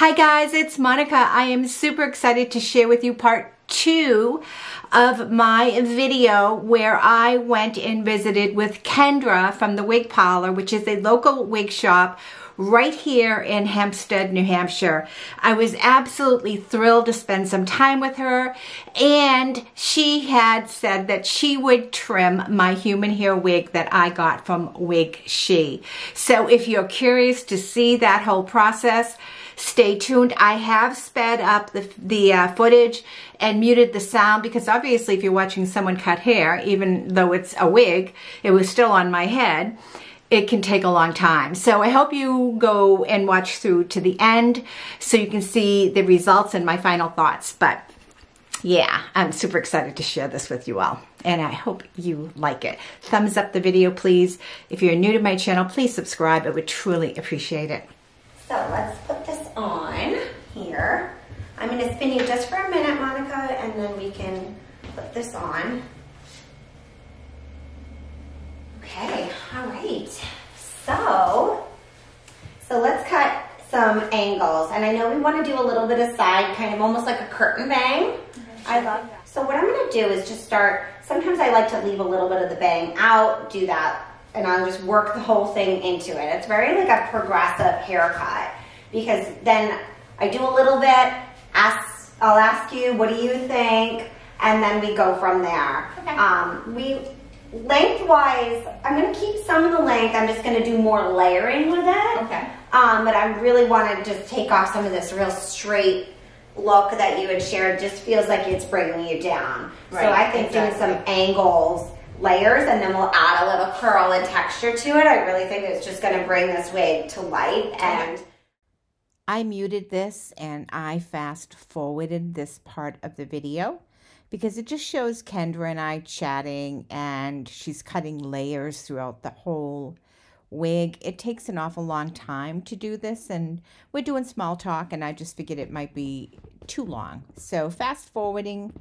Hi guys, it's Monika. I am super excited to share with you part two of my video where I went and visited with Kendra from the Wig Parlor, which is a local wig shop right here in Hampstead, New Hampshire. I was absolutely thrilled to spend some time with her and she had said that she would trim my human hair wig that I got from WigShe. So if you're curious to see that whole process, stay tuned. I have sped up the, the uh, footage and muted the sound because obviously if you're watching someone cut hair, even though it's a wig, it was still on my head it can take a long time. So I hope you go and watch through to the end so you can see the results and my final thoughts. But yeah, I'm super excited to share this with you all. And I hope you like it. Thumbs up the video, please. If you're new to my channel, please subscribe. I would truly appreciate it. So let's put this on here. I'm gonna spin you just for a minute, Monika, and then we can put this on. Okay, all right. So, so let's cut some angles. And I know we want to do a little bit of side, kind of almost like a curtain bang. I love that. So what I'm going to do is just start, sometimes I like to leave a little bit of the bang out, do that, and I'll just work the whole thing into it. It's very like a progressive haircut because then I do a little bit, ask, I'll ask you, what do you think? And then we go from there. Okay. Um, we Lengthwise, I'm gonna keep some of the length. I'm just gonna do more layering with it. Okay. Um, but I really wanna just take off some of this real straight look that you had shared. Just feels like it's bringing you down. Right, so I think exactly. doing some angles, layers, and then we'll add a little curl and texture to it. I really think it's just gonna bring this wig to light and I muted this and I fast forwarded this part of the video because it just shows Kendra and I chatting and she's cutting layers throughout the whole wig. It takes an awful long time to do this and we're doing small talk and I just figured it might be too long. So fast forwarding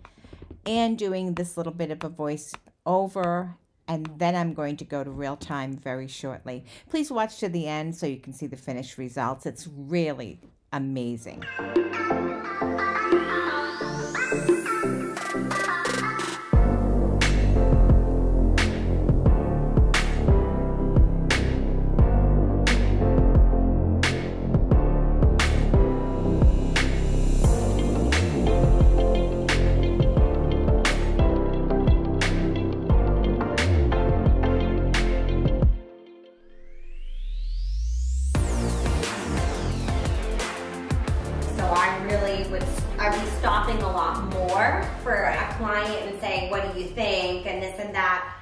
and doing this little bit of a voice over and then I'm going to go to real time very shortly. Please watch to the end so you can see the finished results. It's really amazing. I be stopping a lot more for a client and saying, "What do you, think?" and this and that.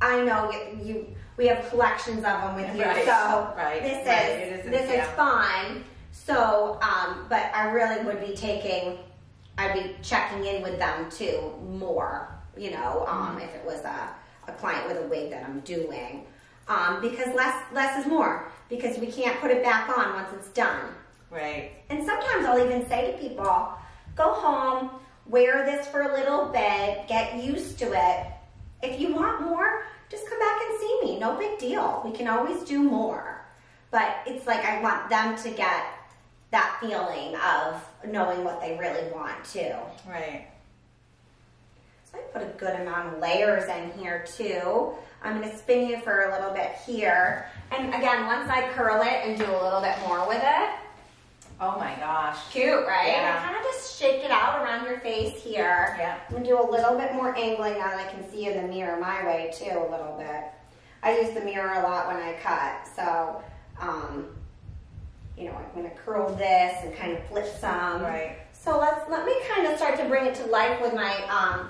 I know you we have collections of them with you, right. so right. this right. is this yeah. is fun. So, um, but I really would be taking, I'd be checking in with them too more. You know, um, mm-hmm. if it was a, a client with a wig that I'm doing, um, because less less is more. Because we can't put it back on once it's done. Right. And sometimes I'll even say to people, go home, wear this for a little bit, get used to it. If you want more, just come back and see me. No big deal. We can always do more. But it's like I want them to get that feeling of knowing what they really want too. Right. So I put a good amount of layers in here too. I'm going to spin you for a little bit here. And again, once I curl it and do a little bit more with it, Oh my gosh. Cute, right? Yeah. And kind of just shake it out around your face here. Yeah. I'm gonna do a little bit more angling now that I can see in the mirror my way too a little bit. I use the mirror a lot when I cut, so um, you know, I'm gonna curl this and kind of flip some. Right. So let's let me kind of start to bring it to life with my um,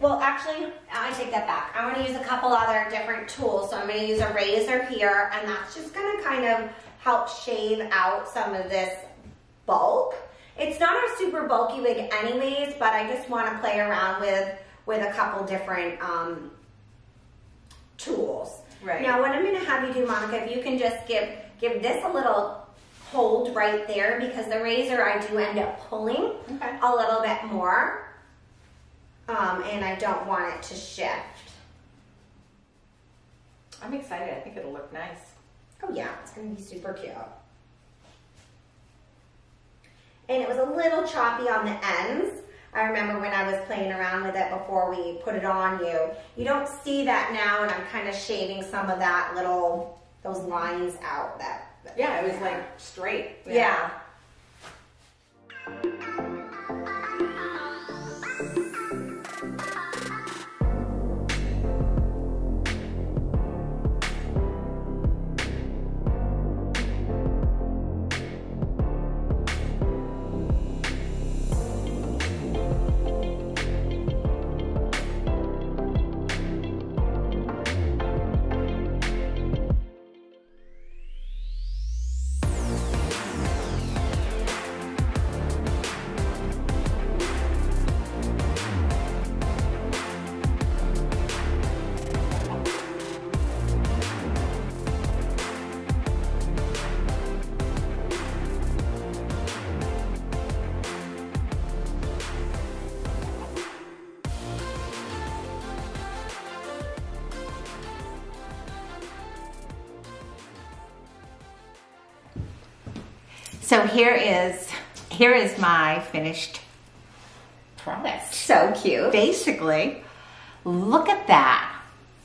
well, actually, I take that back. I'm going to use a couple other different tools. So I'm going to use a razor here, and that's just going to kind of help shave out some of this bulk. It's not a super bulky wig anyways, but I just want to play around with, with a couple different um, tools. Right. Now what I'm going to have you do, Monika, if you can just give, give this a little hold right there because the razor I do end up pulling okay. a little bit more. Um, and I don't want it to shift. I'm excited. I think it'll look nice. Oh yeah, it's going to be super cute. And it was a little choppy on the ends. I remember when I was playing around with it before we put it on you. You don't see that now and I'm kind of shaving some of that little, those lines out that. Yeah, it was like straight. yeah. So here is here is my finished product. So cute. Basically, look at that.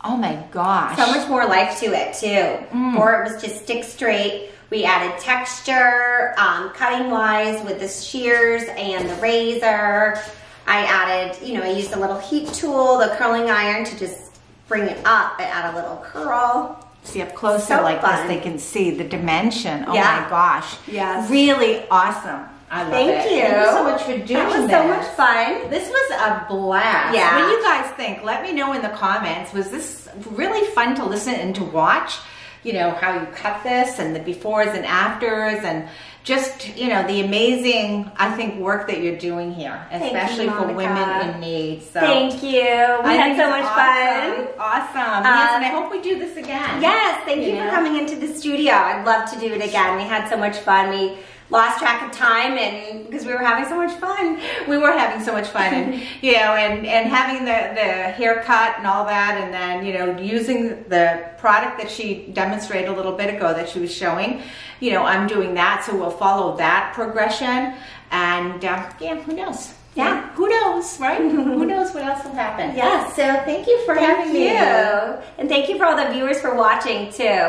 Oh my gosh. So much more life to it too. Mm. Or it was just stick straight. We added texture, um, cutting wise with the shears and the razor. I added, you know, I used a little heat tool, the curling iron to just bring it up and add a little curl. See up closer So like fun. this, they can see the dimension. Oh Yeah. my gosh. Yes. Really awesome. I love Thank it. you. Thank you so much for doing That was this. so much fun. This was a blast. Yeah. What do you guys think? Let me know in the comments. Was this really fun to listen and to watch? You know, how you cut this and the befores and afters and just, you know, the amazing, I think, work that you're doing here, Thank you, especially for women in need. So Thank you. We I had so much awesome. fun. Awesome. Uh, yes, and I hope we do this again. Yes, thank you, You for coming into the studio. I'd love to do it again. We had so much fun. We lost track of time and because we were having so much fun. we were having so much fun and you know and and having the the haircut and all that and then you know using the product that she demonstrated a little bit ago that she was showing you know i'm doing that so we'll follow that progression and uh, yeah who knows Yeah. who knows right who knows what else will happen Yes. so thank you for Thank having you. me And thank you for all the viewers for watching too.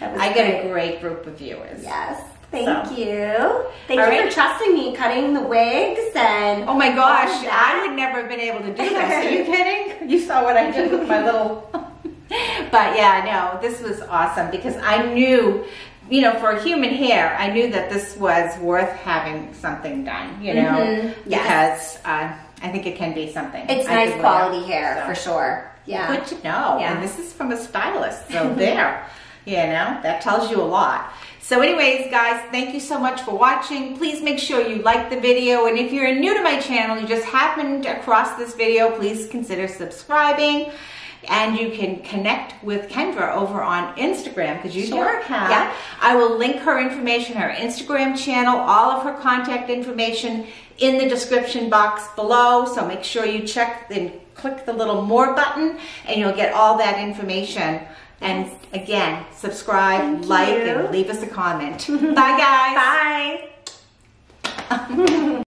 I got great. a great group of viewers Yes. Thank So. you. Thank All you right. for trusting me, cutting the wigs and Oh my gosh, all of that. I would never have been able to do this. Are you kidding? You saw what I did with my little. but yeah, no, this was awesome because I knew, you know, for human hair, I knew that this was worth having something done, you know, Mhm, yes. because uh, I think it can be something. It's I nice quality hair So, for sure. Yeah. Good to know. Yeah. And this is from a stylist, so there, you know, that tells you a lot. So anyways, guys, thank you so much for watching. Please make sure you like the video. And if you're new to my channel, you just happened across this video, please consider subscribing. And you can connect with Kendra over on Instagram because you Sure. have. Yeah. I will link her information, her Instagram channel, all of her contact information in the description box below. So make sure you check and click the little more button and you'll get all that information. And again, subscribe, Thank like, you. and leave us a comment. Bye guys. Bye.